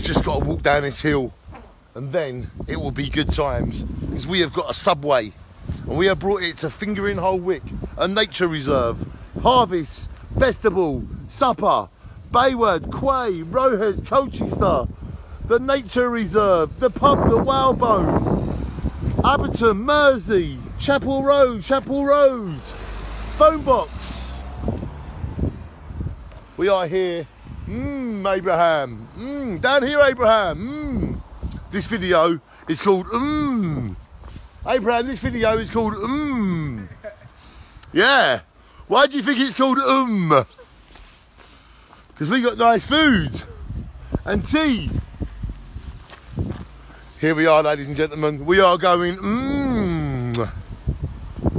we've just got to walk down this hill and then it will be good times because we have got a subway and we have brought it to Fingringhoe Wick, a nature reserve. Harvest, festival, supper, Bayward, Quay, Rowhedge, Colchester, the nature reserve, the pub, the Whalebone, Abberton, Mersea, Chapel Road, Chapel Road, phone box. We are here. Mmm, Abraham. Mmm, down here, Abraham. Mmm. This video is called Mmm. Abraham, this video is called Mmm. Yeah. Why do you think it's called Um? Because we got nice food and tea. Here we are, ladies and gentlemen. We are going Mmm.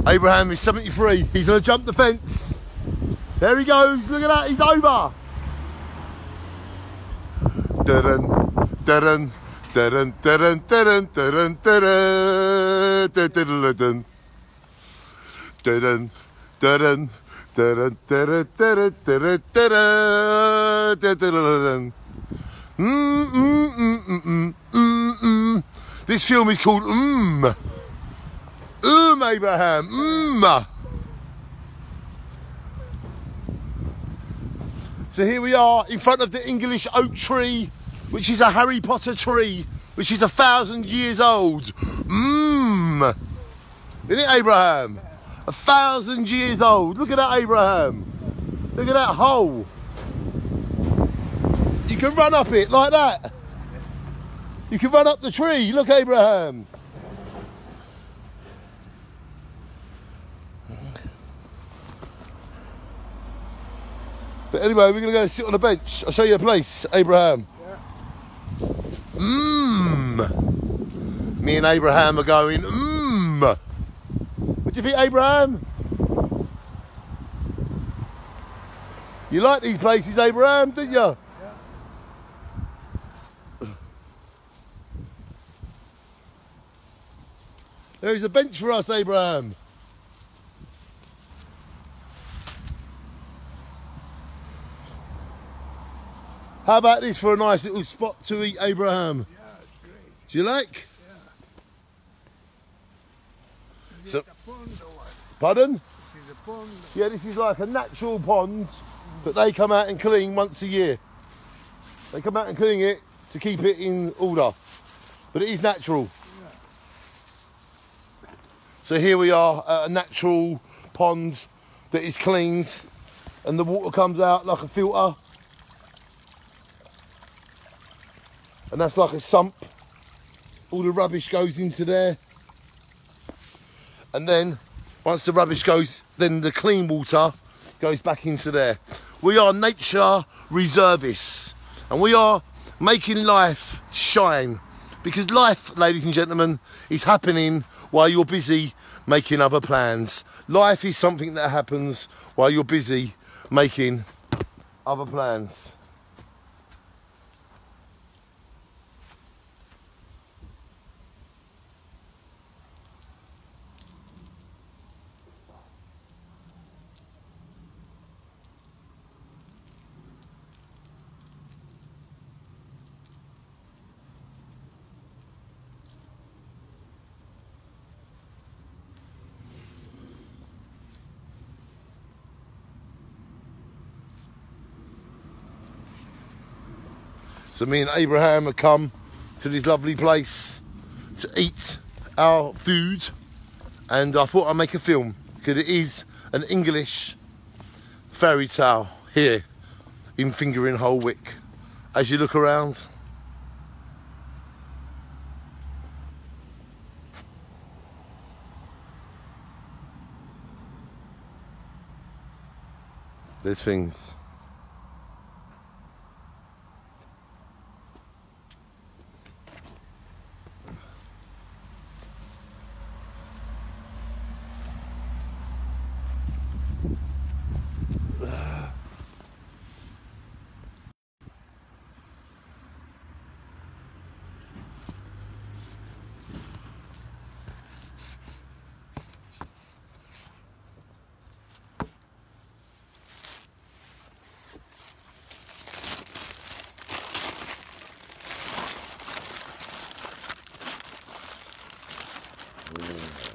Abraham is 73. He's going to jump the fence. There he goes. Look at that. He's over. This film is called Mmm. Mmm, Abraham. Mmm. So here we are in front of the English oak tree, which is a Harry Potter tree, which is a thousand years old. Mmm. Isn't it, Abraham? A thousand years old. Look at that, Abraham. Look at that hole. You can run up it like that. You can run up the tree. Look, Abraham. But anyway, we're going to go sit on a bench. I'll show you a place, Abraham. Mmm. Me and Abraham are going, mmm. What do you think, Abraham? You like these places, Abraham, don't you? Yeah. There's a bench for us, Abraham. How about this for a nice little spot to eat, Abraham? Yeah, it's great. Do you like? Yeah. Is So- it a pond or what? Pardon? This is a pond. Yeah, this is like a natural pond that they come out and clean once a year. They come out and clean it to keep it in order. But it is natural. So here we are at a natural pond that is cleaned and the water comes out like a filter. And that's like a sump. All the rubbish goes into there. And then once the rubbish goes, then the clean water goes back into there. We are nature reservists and we are making life shine because life, ladies and gentlemen, is happening while you're busy making other plans. Life is something that happens while you're busy making other plans. So me and Abraham have come to this lovely place to eat our food and I thought I'd make a film because it is an English fairy tale here in Fingringhoe Wick. As you look around, there's things. Ooh.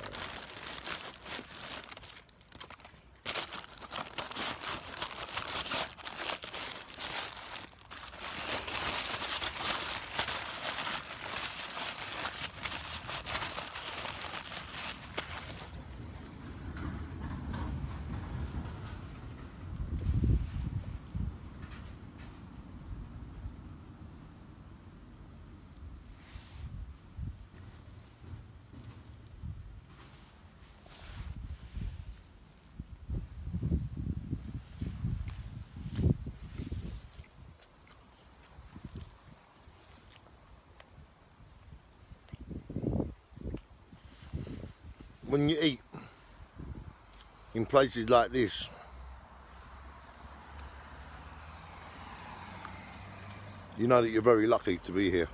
When you eat in places like this, you know that you're very lucky to be here.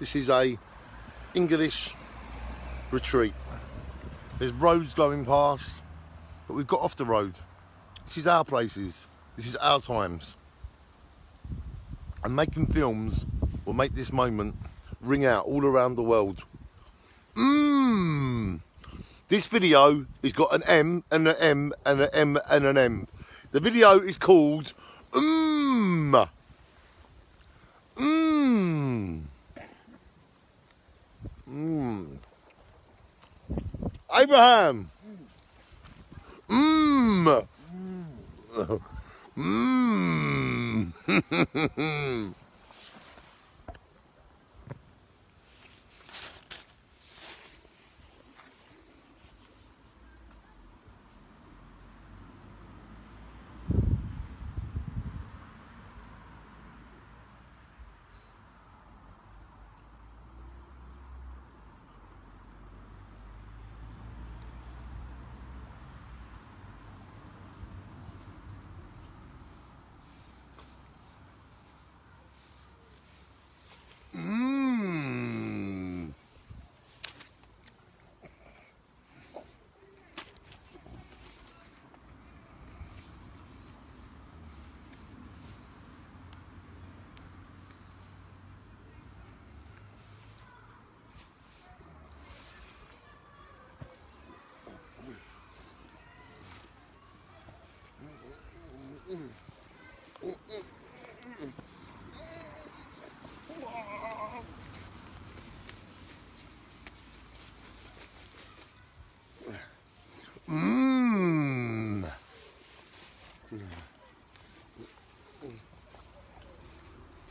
This is a English retreat. There's roads going past, but we've got off the road. This is our places. This is our times. And making films will make this moment ring out all around the world. This video has got an M and an M and an M and an M. The video is called Mmm. Mmm. Mmm. Abraham. Mmm. Mmm.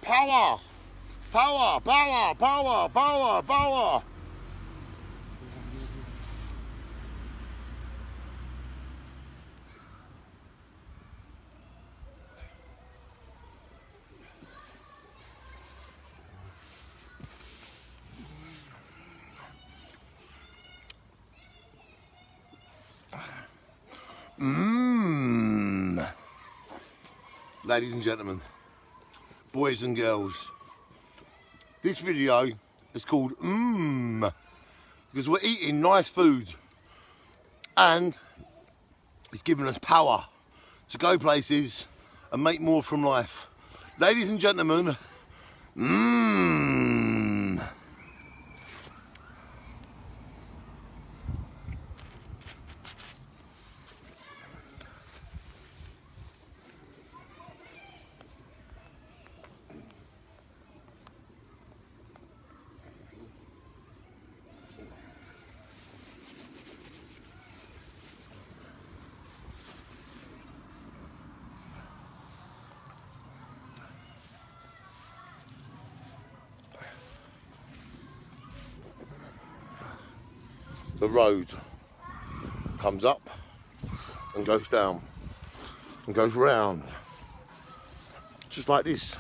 Power! Power! Power! Power! Power! Power! Mmm. Ladies and gentlemen, boys and girls, this video is called Mmm because we're eating nice food and it's giving us power to go places and make more from life. Ladies and gentlemen, mmm. The road comes up and goes down and goes round. Just like this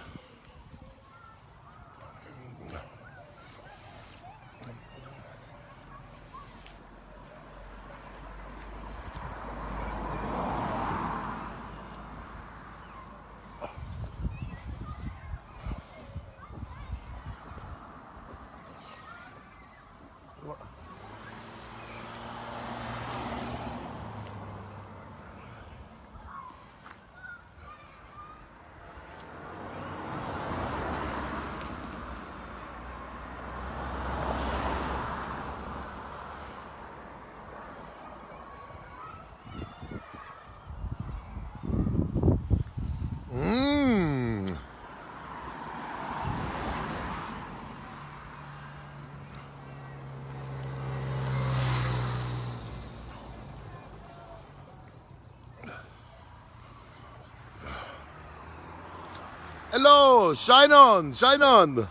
Hello, shine on, shine on.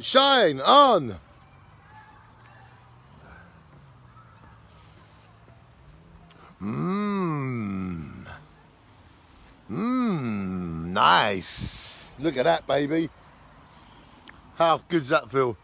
Shine on. Mmm. Mmm, nice. Look at that, baby. How good's that feel?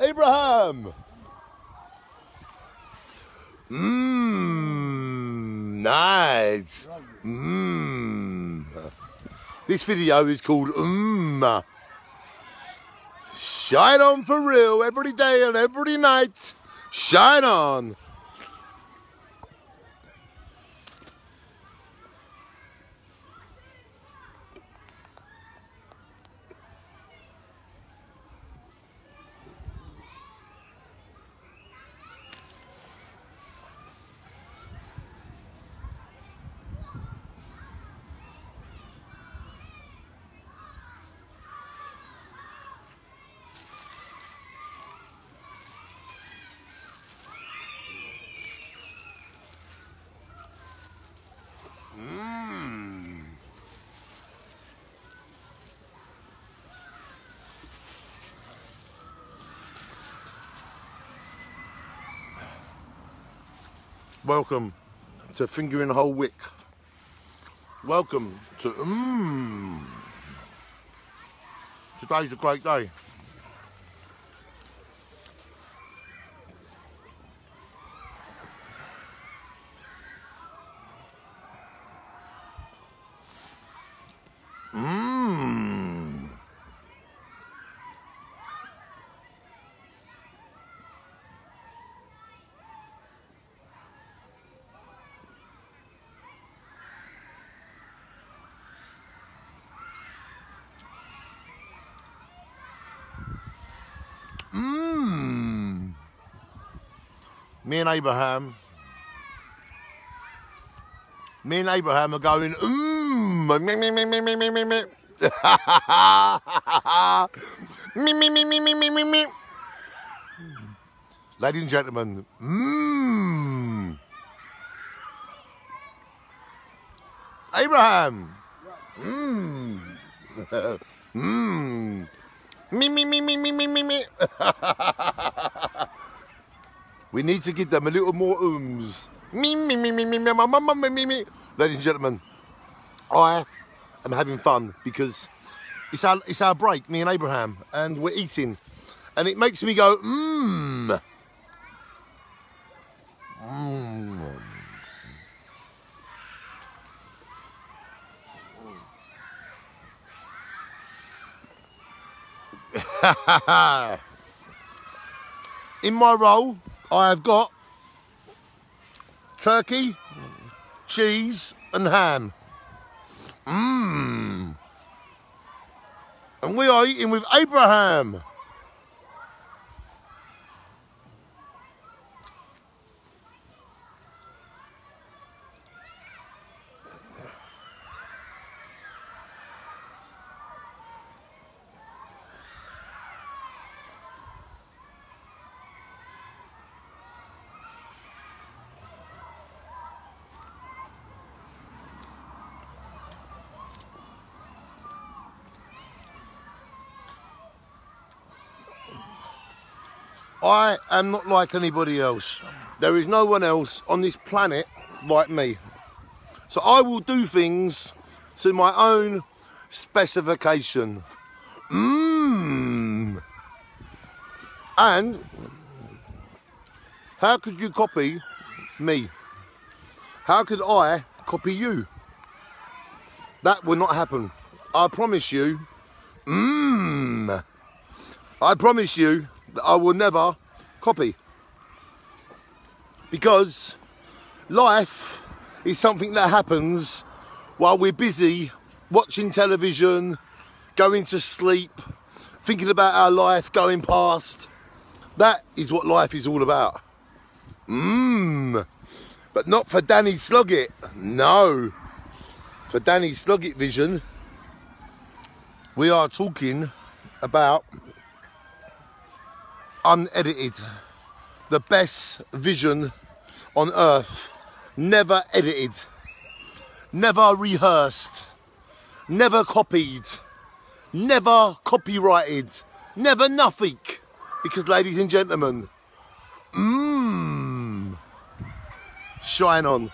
Abraham. Mmm, nice. Mmm. This video is called Mmm. Shine on for real every day and every night. Shine on. Welcome to fingering the Hole Wick. Welcome to Mmm. Today's a great day. Me and Abraham. Me and Abraham are going, mmm. Me, me, me, me, me, me, me, me. me, me, me, me, me, me, me. Ladies and gentlemen, mmm. Abraham. Mmm. Mmm. Me, me, me, me, me, me, me, me. We need to give them a little more ums. Me, me, me, me, me, me, me, me, me, me, me. Ladies and gentlemen, I am having fun because it's our, it's our break, me and Abraham, and we're eating. And it makes me go, mmm. Mmm. In my roll, I have got turkey, cheese, and ham. Mmm. And we are eating with Abraham. I am not like anybody else. There is no one else on this planet like me. So I will do things to my own specification. Mmm. And how could you copy me? How could I copy you? That will not happen. I promise you. Mmm. I promise you that I will never copy. Because life is something that happens while we're busy watching television, going to sleep, thinking about our life going past. That is what life is all about. Mmm. But not for Danny Sloggett. No. For Danny Sloggett vision, we are talking about unedited. The best vision on earth. Never edited. Never rehearsed. Never copied. Never copyrighted. Never nothing. Because, ladies and gentlemen, mmm, shine on.